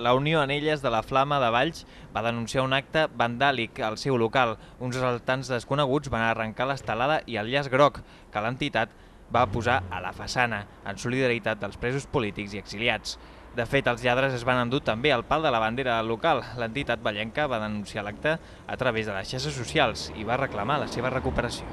la Unió Anelles de la Flama de Valls va denunciar un acte vandàlic al seu local. Uns assaltants desconeguts van arrencar l'estelada i el llaç groc que l'entitat va posar a la façana, en solidaritat dels presos polítics i exiliats. De fet, els lladres es van endur també el pal de la bandera del local. L'entitat ballenca va denunciar l'acte a través de les xarxes socials i va reclamar la seva recuperació.